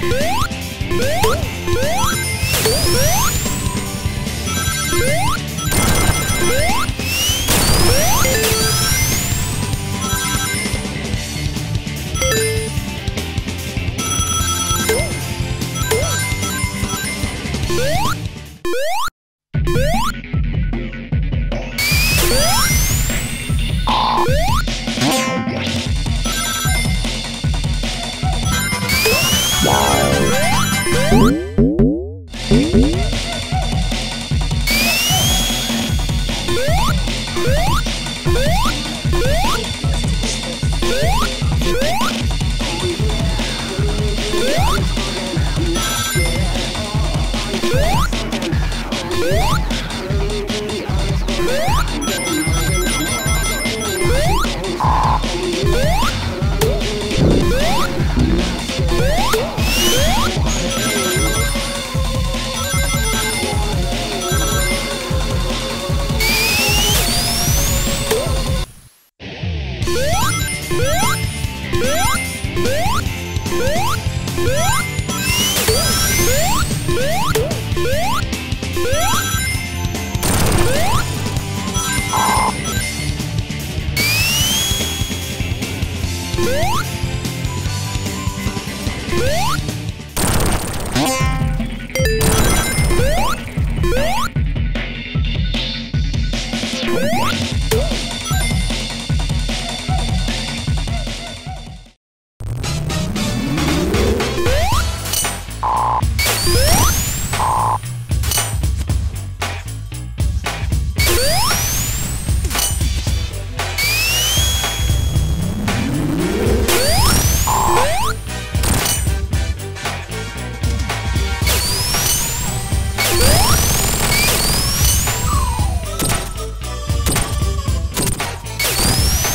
Woo! Woo! Woo!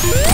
Yeah.